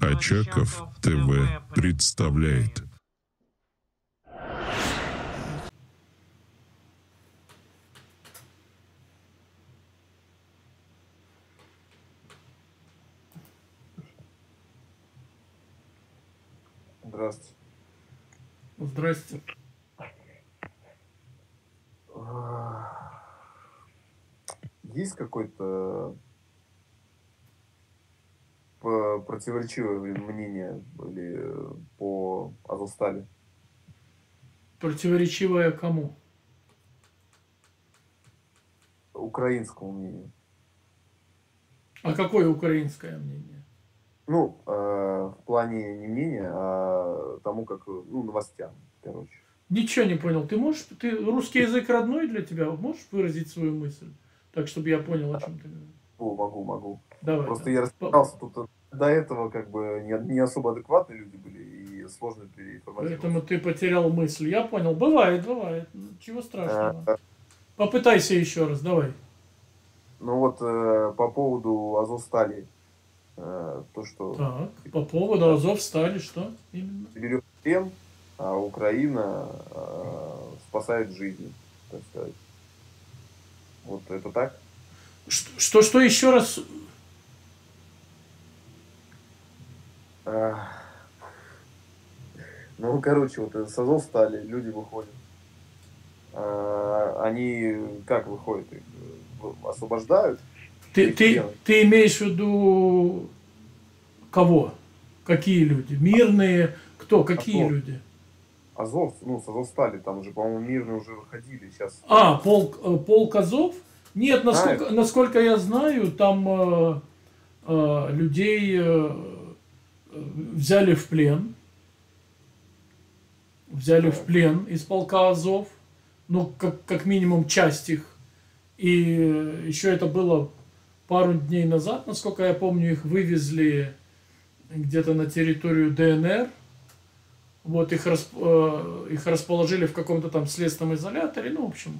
Очаков ТВ представляет. Здравствуйте. Здрасте. Есть какой-то п- противоречивое мнение или по Азовстали? Противоречивое кому? Украинскому мнению. А какое украинское мнение? Ну, э, в плане не мнения, а тому, как, ну, новостям, короче. Ничего не понял. Ты можешь, ты русский язык родной для тебя? Можешь выразить свою мысль? Так, чтобы я понял, о чем ты говоришь. Могу, могу, могу. Давай. Просто да. я разбирался, тут до этого как бы не, не особо адекватные люди были и сложно переинформатировать. Поэтому ты потерял мысль. Я понял. Бывает, бывает. Ну, Чего страшного. Э, Попытайся еще раз, давай. Ну вот э, по поводу Азовстали, э, то, что Так, по поводу Азов стали, что именно? берет плен, а Украина э, спасает жизни, так сказать. Вот это так? Что, что, еще раз? А, Ну, короче, вот с Азов стали, люди выходят. А, Они как выходят? Их э, освобождают? Ты, ты, делают. ты имеешь в виду кого? Какие люди? Мирные? Кто? Какие Азов. люди? Азов, ну, с Азов стали, там уже, по-моему, мирные уже выходили. Сейчас А, полк, э, полк Азов? Нет, насколько, Знаю. насколько я знаю, там э, э, людей э, взяли в плен. Взяли в плен из полка Азов. Ну, как, как минимум часть их. И еще это было пару дней назад, насколько я помню, их вывезли где-то на территорию ДНР. Вот их, расп- э, их расположили в каком-то там следственном изоляторе, ну, в общем,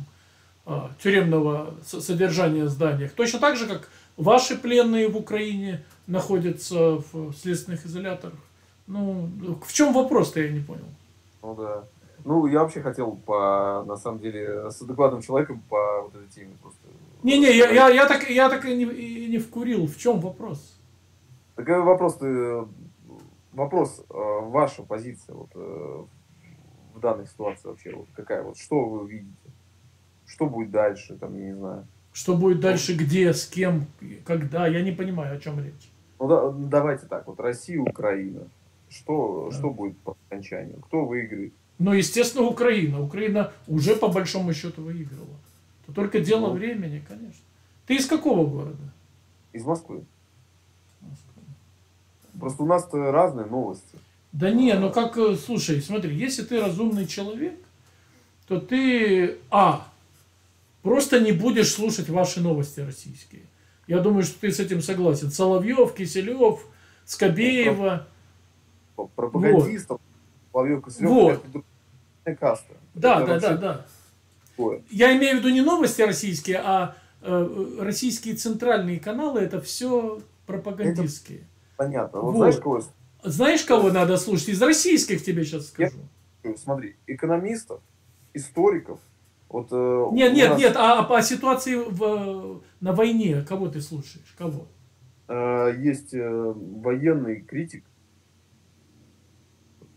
тюремного с- содержания зданиях. Точно так же, как ваши пленные в Украине находятся в следственных изоляторах. Ну, в чем вопрос-то, я не понял. Ну да. Ну, я вообще хотел по, на самом деле, с адекватным человеком по вот этой теме просто. Не-не, я, я, я так, я так и не, и не вкурил. В чем вопрос? Такой вопрос, ты, вопрос, э, ваша позиция вот э, в данной ситуации вообще, вот какая вот, что вы видите? Что будет дальше, там, я не знаю. Что будет дальше, где, с кем, когда? Я не понимаю, о чем речь. Ну, да, давайте так, вот Россия, Украина. Что, Да. что будет по окончанию? Кто выиграет? Ну, естественно, Украина. Украина уже по большому счету выиграла. Это только дело Ну. времени, конечно. Ты из какого города? Из Москвы. Москва. Просто у нас-то разные новости. Да не, ну как, э, слушай, смотри, если ты разумный человек, то ты, а, просто не будешь слушать ваши новости российские. Я думаю, что ты с этим согласен. Соловьев, Киселев, Скобеева. Пропагандистов, Соловьев, Киселев, Вот. это каста. Да, Это да, да, да. такое. Я имею в виду не новости российские, а э, российские центральные каналы, это все пропагандистские. Понятно. Вот, Вот. знаешь, кого я Знаешь, кого надо слушать? Из российских тебе сейчас скажу. слушаю? Смотри, экономистов, историков. Вот, э, Нет, нет, нас, нет, а, а по ситуации в, на войне кого ты слушаешь? Кого? э, есть э, военный критик.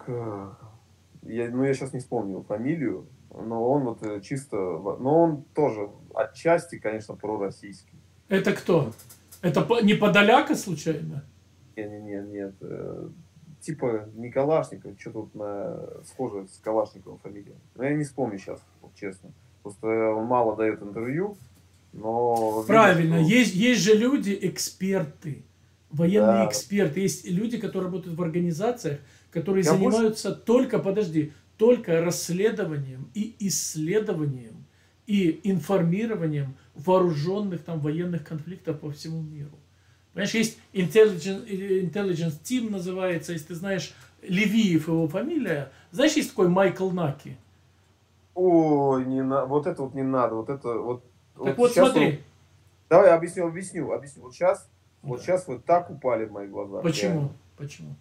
Я, ну, я сейчас не вспомню его фамилию, но он вот чисто... Но он тоже отчасти, конечно, пророссийский. Это кто? Это по- не Подоляка случайно? Не, не, не, нет. э, типа не Калашников, что тут на схоже с Калашниковым фамилия. Но я не вспомню сейчас, честно. Просто он мало дает интервью, но... видно, Правильно, что- есть, есть же люди, эксперты, военные Да. эксперты. Есть люди, которые работают в организациях, которые Я больше- занимаются только, подожди, только расследованием и исследованием и информированием вооруженных там военных конфликтов по всему миру. Понимаешь, есть intelligence, intelligence team называется, если ты знаешь, Левиев его фамилия. Знаешь, есть такой Майкл Наки? Ой, не на... вот это вот не надо, вот это вот... Так вот, щас смотри, он- Давай объясню, объясню, объясню. Вот сейчас, Вот Да. сейчас вы так упали в моих глазах. Почему? реально. Почему?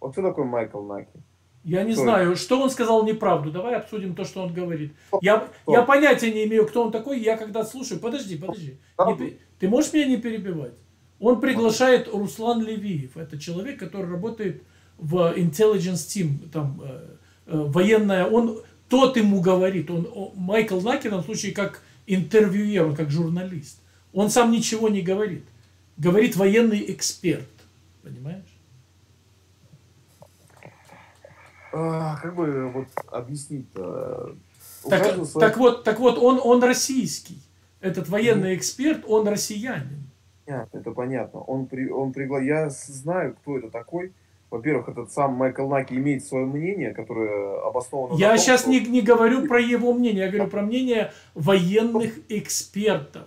Вот кто такой Майкл Наки? Я не Кто знаю, что он сказал неправду. Давай обсудим то, что он говорит. Кто? Я, Кто? я понятия не имею, кто он такой. Я когда слушаю... Подожди, подожди. Не ты можешь меня не перебивать? Он приглашает Руслан Левиев. Это человек, который работает в intelligence team, там, э, э, военная. Он, тот ему говорит. Он, о- Майкл Наки в данном случае как интервьюер, он как журналист. Он сам ничего не говорит. Говорит военный эксперт. Понимаешь? А, как бы вот объяснить-то? У Так, своя- так вот, так вот он, он российский. Этот военный эксперт, он россиянин. Понятно, это понятно. Он, при, он пригла... Я знаю, кто это такой. Во-первых, этот сам Майкл Наки имеет свое мнение, которое обосновано... Я том, сейчас что- не, не говорю про его мнение, я говорю про мнение военных экспертов.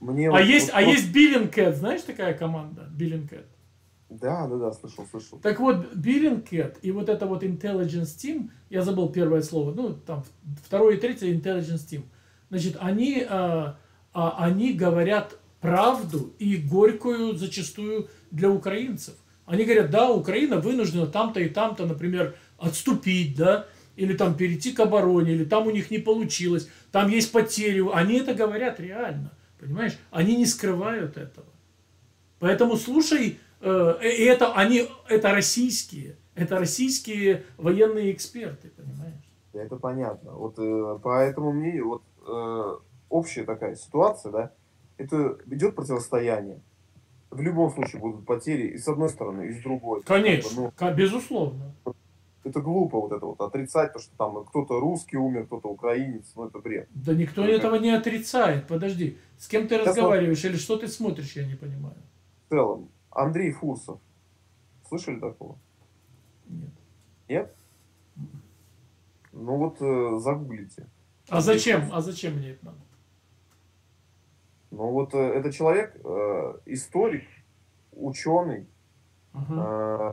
Мне А вот- есть, вот- а вот- есть Биллинкет, знаешь такая команда? Биллинкет. Да, да, да, слышал, слышал. Так вот, Биллинкет и вот это вот Intelligence Team, я забыл первое слово, ну, там, второе и третье Intelligence Team. Значит, они, а, а, они говорят правду и горькую зачастую для украинцев. Они говорят, да, Украина вынуждена там-то и там-то, например, отступить, да, или там перейти к обороне, или там у них не получилось, там есть потери. Они это говорят реально, понимаешь? Они не скрывают этого. Поэтому слушай, э, и это они, это российские, это российские военные эксперты, понимаешь? Это понятно. Вот э, по этому мнению, вот э, общая такая ситуация, да, это идет противостояние. В любом случае будут потери и с одной стороны, и с другой. Как бы, Конечно, ну, безусловно. это глупо вот это вот отрицать, то, что там кто-то русский умер, кто-то украинец, ну это бред. Да никто Ага. этого не отрицает. Подожди, с кем ты Сейчас разговариваешь или что ты смотришь, я не понимаю. В целом, Андрей Фурсов. Слышали такого? Нет. Нет? Ну вот э, загуглите. А зачем? А зачем мне это надо? Ну вот э, это человек, э, историк, ученый, Ага. э,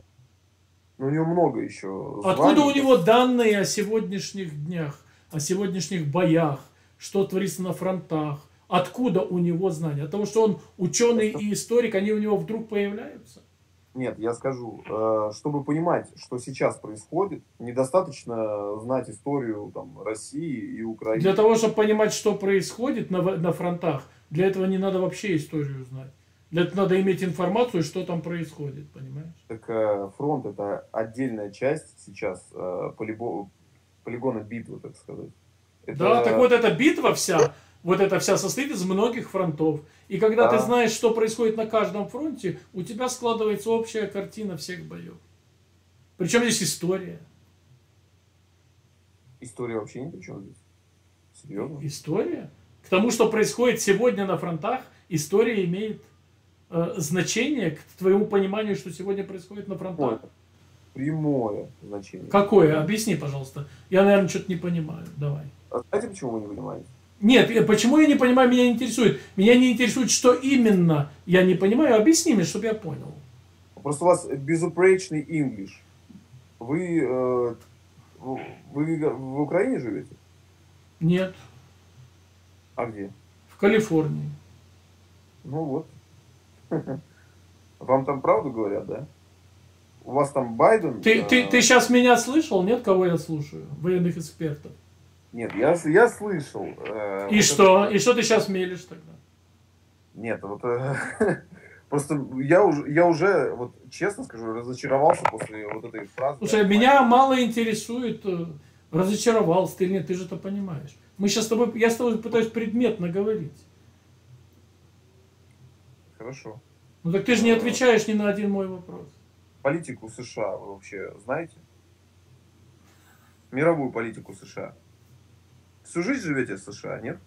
ну, у него много еще Откуда званий. у него данные о сегодняшних днях, о сегодняшних боях, что творится на фронтах? Откуда у него знания? От того, что он ученый и историк, они у него вдруг появляются? Нет, я скажу, э, чтобы понимать, что сейчас происходит, недостаточно знать историю там, России и Украины. Для того, чтобы понимать, что происходит на, на фронтах, для этого не надо вообще историю знать. Для этого надо иметь информацию, что там происходит, понимаешь? Так э, фронт это отдельная часть сейчас э, полибо- полигона битвы, так сказать. Это- Да, так вот эта битва вся, вот эта вся состоит из многих фронтов. И когда ты Да. знаешь, что происходит на каждом фронте, у тебя складывается общая картина всех боев. Причем здесь история. История вообще ни при чем здесь. Серьезно? История? К тому, что происходит сегодня на фронтах, история имеет э, значение к твоему пониманию, что сегодня происходит на фронтах. Прямое значение. Какое? Объясни, пожалуйста. Я, наверное, что-то не понимаю. Давай. А знаете, почему вы не понимаете? Нет, э, почему я не понимаю, меня интересует. Меня не интересует, что именно я не понимаю. Объясни мне, чтобы я понял. Просто у вас безупречный English. Вы, э, вы в Украине живете? Нет, А где? в Калифорнии. Ну вот. Вам там правду говорят, да? У вас там Байден... Ты, э, ты, ты сейчас меня слышал? Нет, кого я слушаю? Военных экспертов. Нет, я, я слышал. э, И вот что? это- И что ты сейчас мелешь тогда? Нет, вот... э, Просто я уже, я уже, вот честно скажу, разочаровался после вот этой фразы. Слушай, меня мало интересует, э, разочаровался ты или нет, ты же это понимаешь. Мы сейчас с тобой, я с тобой пытаюсь предметно говорить. Хорошо. Ну так ты же не отвечаешь ни на один мой вопрос. Политику США вы вообще знаете? Мировую политику США. Всю жизнь живете в США, нет?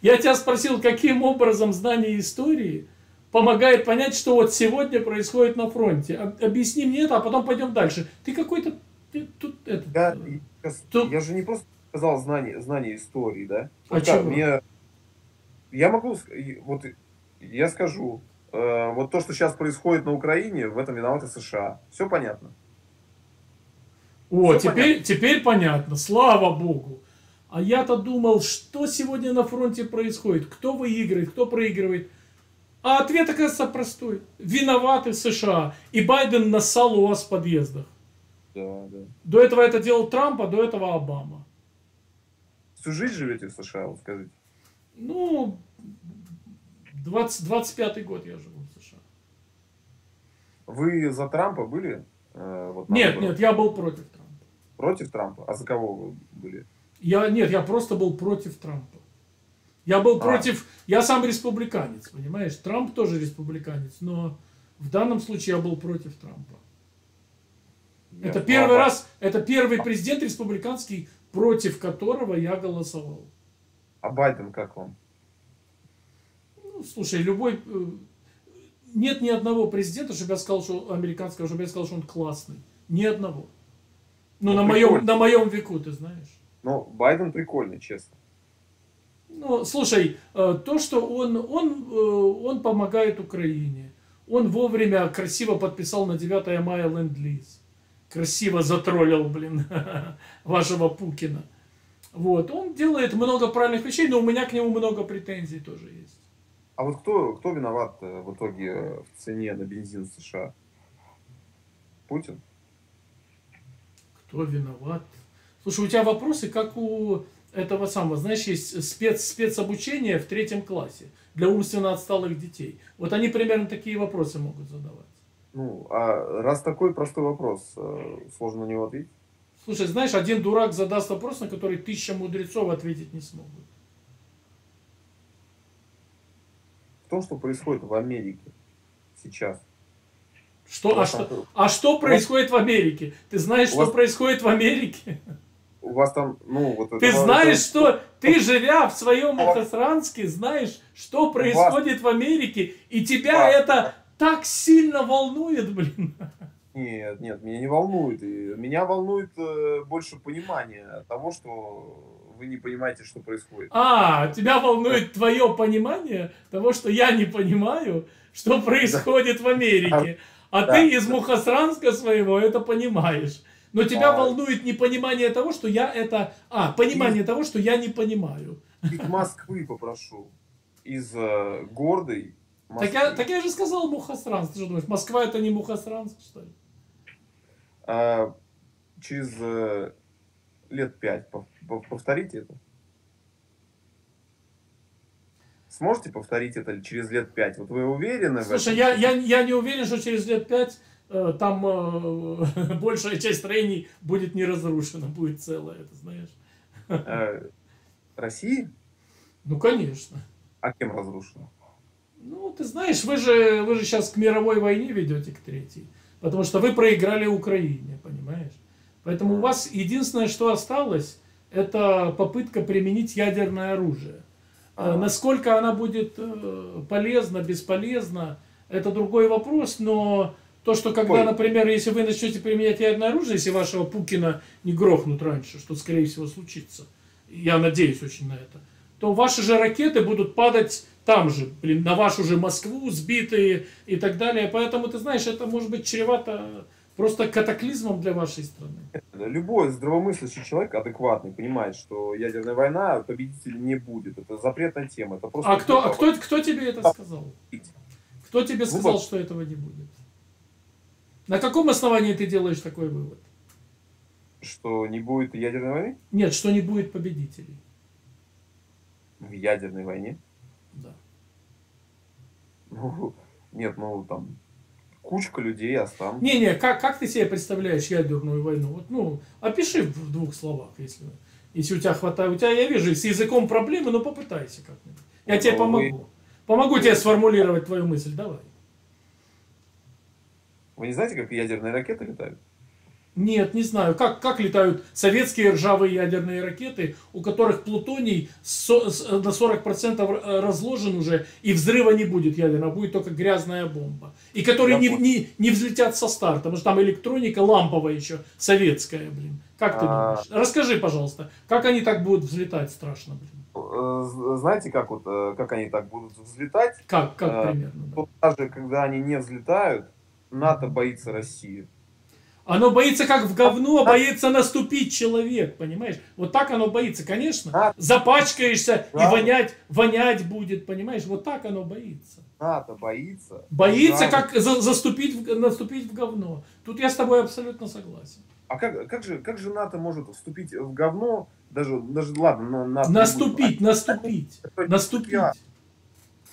Я тебя спросил, каким образом знание истории помогает понять, что вот сегодня происходит на фронте. Об- Объясни мне это, а потом пойдем дальше. Ты какой-то... ты тут этот, Я, я, Тут- я же не просто сказал знание, знание истории, да? А Вот как, чего? мне, я могу, вот я скажу, э, вот то, что сейчас происходит на Украине, в этом виноваты США. Все понятно. О, Всё теперь, теперь понятно, слава богу. А я-то думал, что сегодня на фронте происходит, кто выигрывает, кто проигрывает. А ответ оказывается простой. Виноваты США. И Байден нассал у вас в подъездах. Да, да. До этого это делал Трамп, а до этого Обама. Всю жизнь живете в США, вот скажите. Ну, 20, 25 год я живу в США. Вы за Трампа были? Э, вот Нет, выборах? нет, я был против Трампа. Против Трампа? А за кого вы были? Я, нет, я просто был против Трампа. Я был А. против... Я сам республиканец, понимаешь? Трамп тоже республиканец, но в данном случае я был против Трампа. Это первый а раз, это первый президент республиканский, против которого я голосовал. А Байден как вам? Ну, слушай, любой... э, Нет ни одного президента, чтобы я сказал, что американского, чтобы я сказал, что он классный. Ни одного. Ну, Ну, на, моем, на моем веку, ты знаешь. Ну, Байден прикольный, честно. Ну, слушай, э, то, что он, он, э, он помогает Украине. Он вовремя красиво подписал на 9 мая ленд-лиз. Красиво затроллил, блин, вашего Пукина. Вот, он делает много правильных вещей, но у меня к нему много претензий тоже есть. А вот кто, кто виноват э, в итоге э, в цене на бензин в США? Путин? Кто виноват? Слушай, у тебя вопросы, как у этого самого, знаешь, есть спец, спецобучение в третьем классе для умственно отсталых детей. Вот они примерно такие вопросы могут задавать. Ну, а раз такой простой вопрос, э, сложно на него ответить? Слушай, знаешь, один дурак задаст вопрос, на который тысяча мудрецов ответить не смогут. В том, что происходит в Америке сейчас. Что, а, вас что, там- а что происходит в Америке? Ты знаешь, что вас- происходит в Америке? У вас там, ну, вот это... Ты знаешь, что ты, живя в своем Мухасранске, знаешь, что происходит в Америке, и тебя Вас- это так сильно волнует, блин. Нет, нет, меня не волнует. И Меня волнует э, больше понимание того, что вы не понимаете, что происходит. А, тебя волнует твое понимание того, что я не понимаю, что происходит в Америке. А Да. ты из Мухасранска своего это понимаешь. Но тебя А. волнует непонимание того, что я это... А, понимание того, что я не понимаю. Из Москвы попрошу. Из э, гордой Так я, так я же сказал Мухасранск. Ты что думаешь, Москва это не Мухасранск, что ли? А, через э, лет пять пов- пов- повторите это. Сможете повторить это через лет пять? Вот вы уверены в Слушай, этом? я, я, я не уверен, что через лет пять э, там э, большая часть строений будет не разрушена, будет целая, ты знаешь. Э, России? Ну, конечно. А кем разрушена? Ну, ты знаешь, вы же, вы же сейчас к мировой войне ведете, к третьей. Потому что вы проиграли Украине, понимаешь? Поэтому у вас единственное, что осталось, это попытка применить ядерное оружие. А. Насколько она будет э, полезна, бесполезна, это другой вопрос, но то, что когда, Ой. например, если вы начнете применять ядерное оружие, если вашего Пукина не грохнут раньше, что скорее всего случится, я надеюсь очень на это, то ваши же ракеты будут падать там же, блин, на вашу же Москву сбитые и так далее. Поэтому, ты знаешь, это может быть чревато просто катаклизмом для вашей страны. Любой здравомыслящий человек, адекватный, понимает, что ядерная война победителя не будет. Это запретная тема. Это просто А кто, а кто, кто тебе это сказал? Кто тебе Ну, сказал, что этого не будет? На каком основании ты делаешь такой вывод? Что не будет ядерной войны? Нет, что не будет победителей. В ядерной войне? Да. Ну, нет, ну там кучка людей останутся. Не-не, как, как ты себе представляешь ядерную войну? Вот, ну, опиши в двух словах, если, если у тебя хватает. У тебя, я вижу, с языком проблемы, но попытайся как-нибудь. Я тебе Ну, помогу. Помогу тебе сформулировать твою мысль, давай. Вы не знаете, как ядерные ракеты летают? Нет, не знаю. Как, как летают советские ржавые ядерные ракеты, у которых плутоний со- с- на 40% р- разложен уже, и взрыва не будет ядерного, будет только грязная бомба. И которые Я не, понял. не, не взлетят со старта, потому что там электроника ламповая еще, советская, блин. Как ты А. думаешь? Расскажи, пожалуйста, как они так будут взлетать страшно, блин? Э, Знаете, как вот, э, как они так будут взлетать? Как, как примерно? да? Даже когда они не взлетают, НАТО боится России. Оно боится как в говно, боится наступить человек, понимаешь? Вот так оно боится, конечно. Запачкаешься и Да. вонять, вонять будет, понимаешь? Вот так оно боится. НАТО боится. Боится, Да. как за- заступить, в- наступить в говно. Тут я с тобой абсолютно согласен. А как, как, же, как же НАТО может вступить в говно, даже, даже ладно, на, НАТО Наступить, будем, наступить, наступить. океан.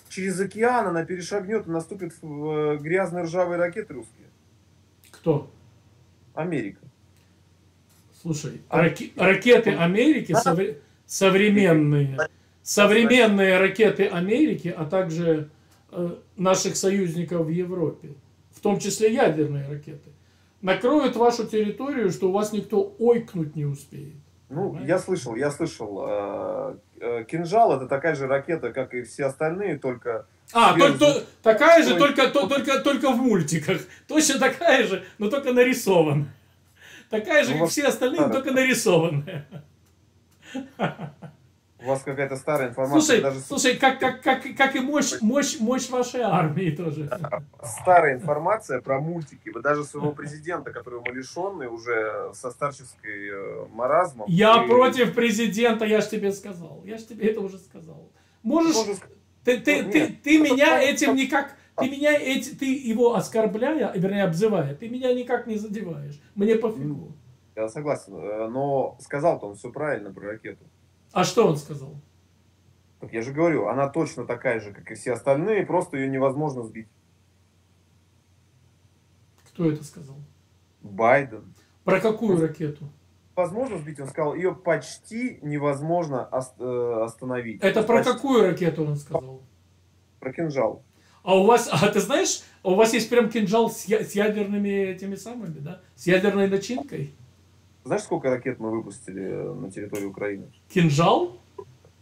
через океан она перешагнет и наступит в э, грязные ржавые ракеты русские. Кто? Америка. Слушай, А- раки- ракеты Америки совре- современные, современные ракеты Америки, а также э, наших союзников в Европе, в том числе ядерные ракеты, накроют вашу территорию, что у вас никто ойкнуть не успеет. Ну, Понимаешь? я слышал, я слышал. э, э, кинжал это такая же ракета, как и все остальные, только А, только, то- такая же, Ой. только, то- только, только в мультиках. Точно такая же, но только нарисована. Такая же, Ну, как вот все остальные, да. только нарисованная. у вас какая-то старая информация. Слушай, даже слушай, как, как, как, как и мощь, мощь, мощь вашей армии тоже. старая информация про мультики. Вы даже своего президента, который умалишенный уже со старческой э, маразмом. Я и- против президента, я ж тебе сказал. Я ж тебе это уже сказал. Можешь, ты, ты, Ну, ты, нет. ты Это меня правда. этим никак, ты меня эти, ты его оскорбляя, вернее обзывая, ты меня никак не задеваешь. Мне пофигу. Я согласен. э, Но сказал-то он все правильно про ракету. А что он сказал? Так я же говорю, она точно такая же, как и все остальные, просто ее невозможно сбить. Кто это сказал? Байден. Про какую ракету? Возможно сбить, он сказал, ее почти невозможно э, остановить. Это про Почти. какую ракету он сказал? Про кинжал. А у вас, а ты знаешь, а у вас есть прям кинжал с, я- с ядерными этими самыми, да? С ядерной начинкой? Знаешь, сколько ракет мы выпустили э, на территории Украины? Кинжал?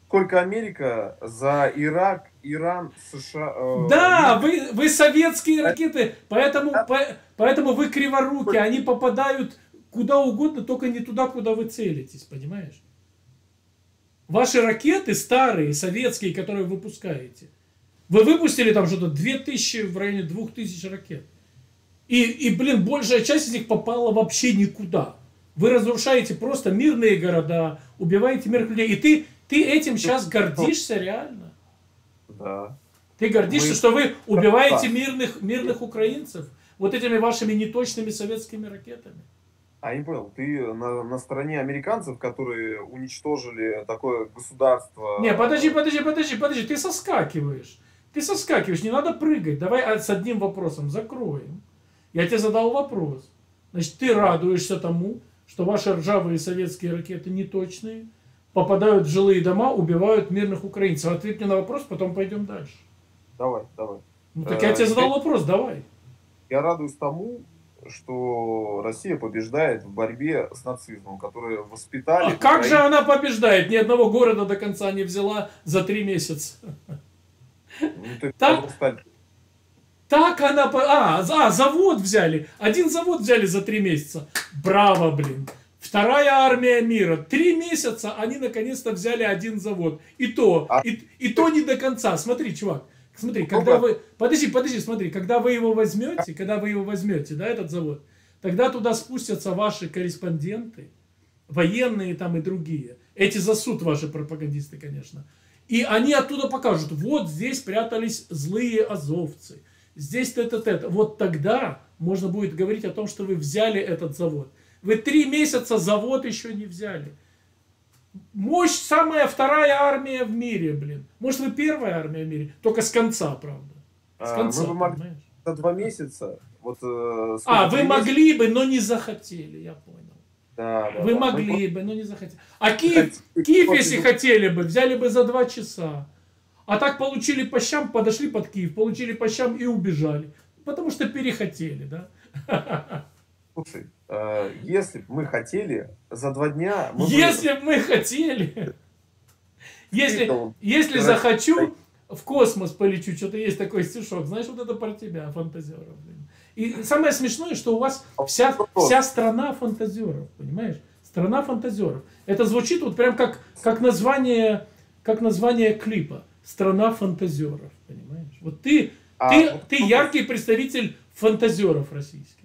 Сколько Америка за Ирак, Иран, США... э, Да, вы, вы советские ракеты, поэтому, по- поэтому вы криворуки, они попадают куда угодно, только не туда, куда вы целитесь, понимаешь? Ваши ракеты старые, советские, которые вы выпускаете, вы выпустили там что-то 2000, в районе 2000 ракет. И, и, блин, большая часть из них попала вообще никуда. Вы разрушаете просто мирные города, убиваете мирных людей. И ты, ты этим сейчас гордишься реально. Да. Ты гордишься, Мы- что вы убиваете мирных, мирных украинцев вот этими вашими неточными советскими ракетами. А я не понял, ты на, на стороне американцев, которые уничтожили такое государство... Не, подожди, подожди, подожди, подожди, ты соскакиваешь. Ты соскакиваешь, не надо прыгать. Давай а, с одним вопросом закроем. Я тебе задал вопрос. Значит, ты радуешься тому, что ваши ржавые советские ракеты неточные, попадают в жилые дома, убивают мирных украинцев. Ответь мне на вопрос, потом пойдем дальше. Давай, давай. Ну так я Э, тебе задал вопрос, давай. Я радуюсь тому, что Россия побеждает в борьбе с нацизмом, который воспитали... А как же она побеждает? Ни одного города до конца не взяла за три месяца. Ну, Так- Так она... А, а, завод взяли. Один завод взяли за три месяца. Браво, блин. Вторая армия мира. Три месяца они наконец-то взяли один завод. И то, А- и, и то не до конца. Смотри, чувак. Смотри, Ну, когда вы... Подожди, подожди, смотри. Когда вы его возьмете, когда вы его возьмете, да, этот завод, тогда туда спустятся ваши корреспонденты, военные там и другие. Эти засуд ваши пропагандисты, конечно. И они оттуда покажут, вот здесь прятались злые азовцы, здесь это, это. Вот тогда можно будет говорить о том, что вы взяли этот завод. Вы три месяца завод еще не взяли. Мощь самая вторая армия в мире, блин. Может, вы первая армия в мире, только с конца, правда. С А, конца, мы бы могли понимаешь? за два месяца... Вот, э, А, вы месяца? могли бы, но не захотели, я понял. Да, да, Вы да. Мы могли бы, но не захотели. А Киев, Киев, если хотели бы, взяли бы за два часа. А так получили по щам, подошли под Киев, получили по щам и убежали. Потому что перехотели, да? Слушай, если бы мы хотели, за два дня... мы Если бы мы хотели. Если, если захочу, в космос полечу. Что-то есть такой стишок. Знаешь, вот это про тебя, фантазеров. блин. И самое смешное, что у вас вся, вся страна фантазеров, понимаешь? Страна фантазеров. Это звучит вот прям как, как, название, как название клипа. Страна фантазеров, понимаешь? Вот ты, А ты, ты яркий представитель фантазеров российских.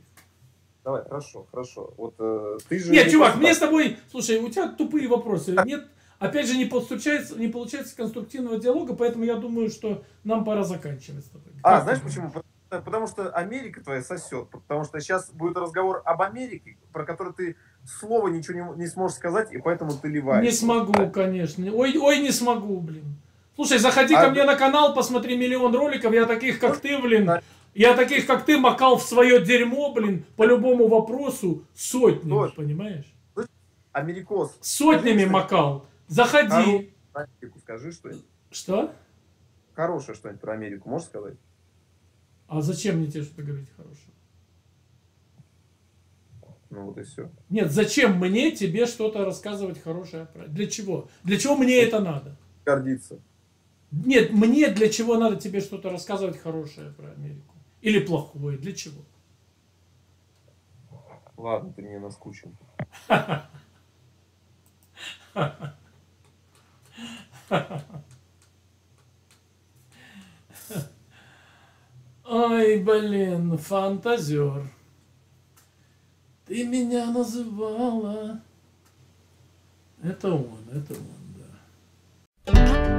Давай, хорошо, хорошо. Вот э, ты же... Нет, не чувак, просто мне с тобой, слушай, у тебя тупые вопросы. Нет, опять же, не получается, не получается конструктивного диалога, поэтому я думаю, что нам пора заканчивать с тобой. А, Как знаешь почему? Потому- что Америка твоя сосет. Потому что сейчас будет разговор об Америке, про который ты слова ничего не, не сможешь сказать, и поэтому ты ливаешь. Не смогу, конечно. Ой, ой, не смогу, блин. Слушай, заходи А ко мне на канал, посмотри миллион роликов. Я таких, как ты, блин. Я таких, как ты, макал в свое дерьмо, блин, по любому вопросу сотнями, Точно. понимаешь? Америкос. Сотнями Скажи, макал. Заходи. Про Америку скажи что-нибудь. Что? Хорошее что-нибудь про Америку можешь сказать? А зачем мне тебе что-то говорить хорошее? Ну вот и все. Нет, зачем мне тебе что-то рассказывать хорошее? про- Для чего? Для чего мне это надо? Гордиться. Нет, мне для чего надо тебе что-то рассказывать хорошее про Америку? Или плохое? Для чего? Ладно, ты мне наскучил. Ой, блин, фантазер. Ты меня называла. Это он, это он, да.